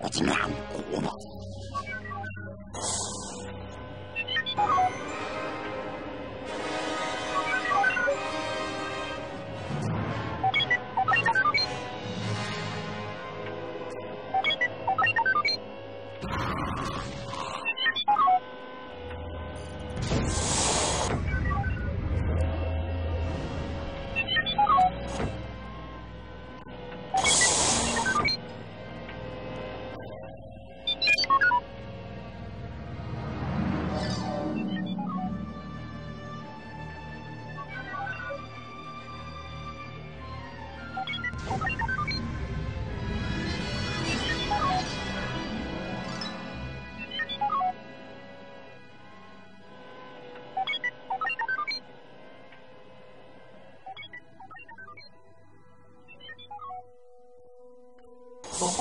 我尽量活吧。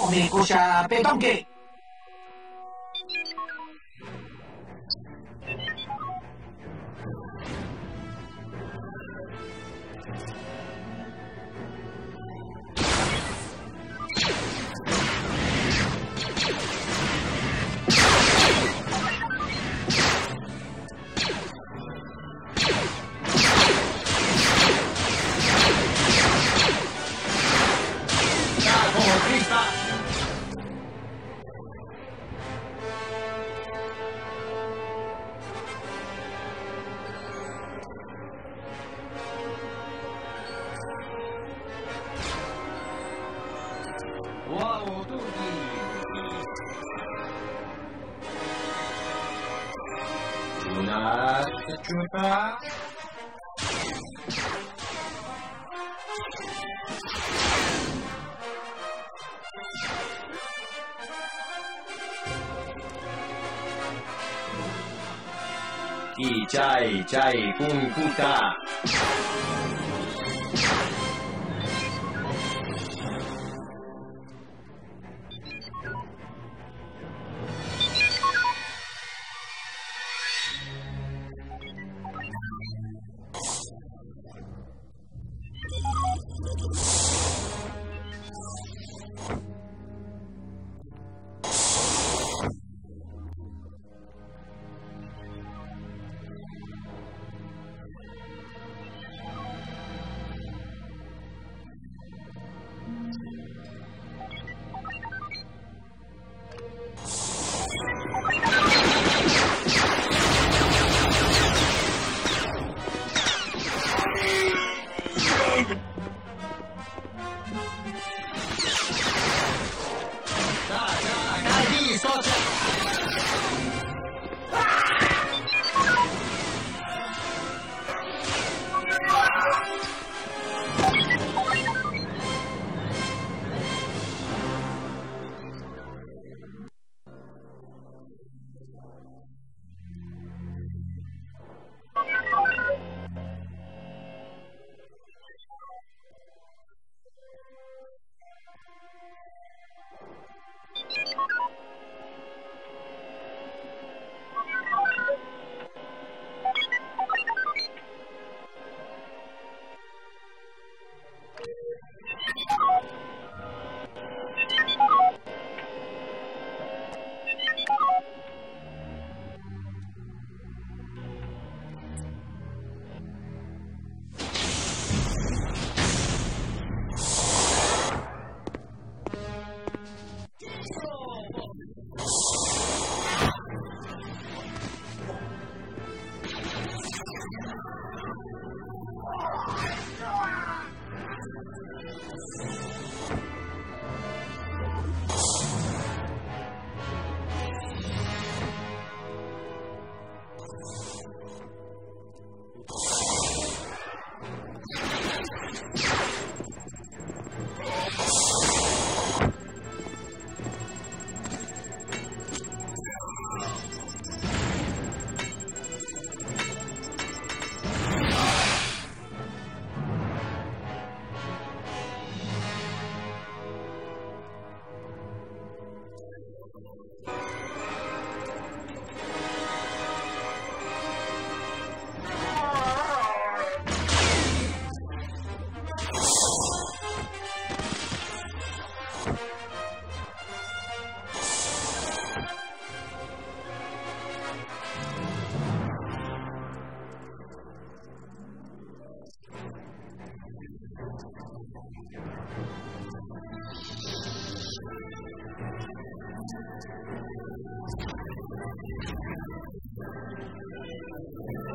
Me cuya petonque. Chupa. 一斋斋公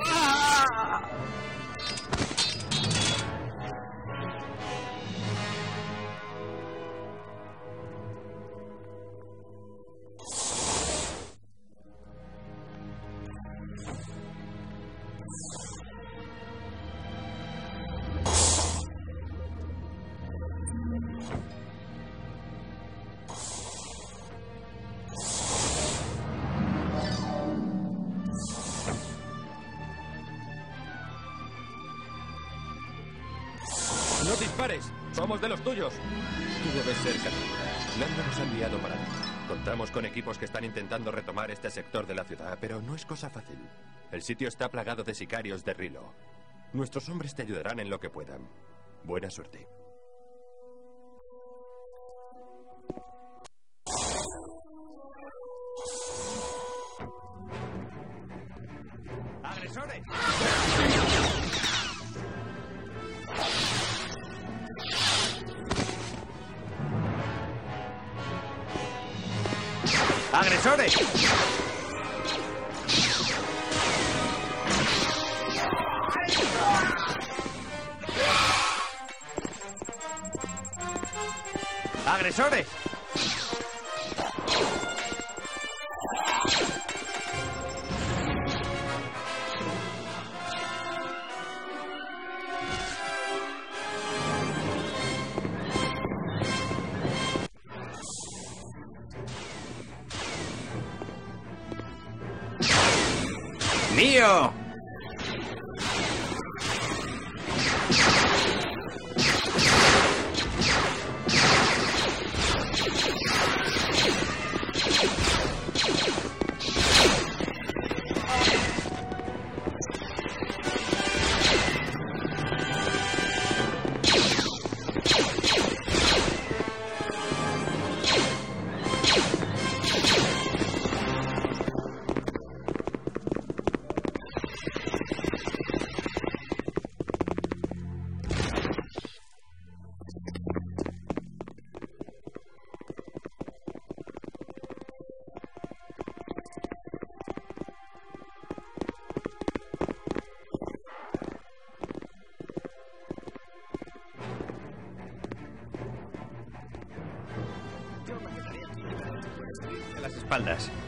Ah! Dispares! ¡Somos de los tuyos! Tú debes ser Katakura. Nanda nos ha enviado para ti. Contamos con equipos que están intentando retomar este sector de la ciudad, pero no es cosa fácil. El sitio está plagado de sicarios de Rilo. Nuestros hombres te ayudarán en lo que puedan. Buena suerte. ¡Agresores! ¡Agresores! ¡Agresores! Leon! guardaespaldas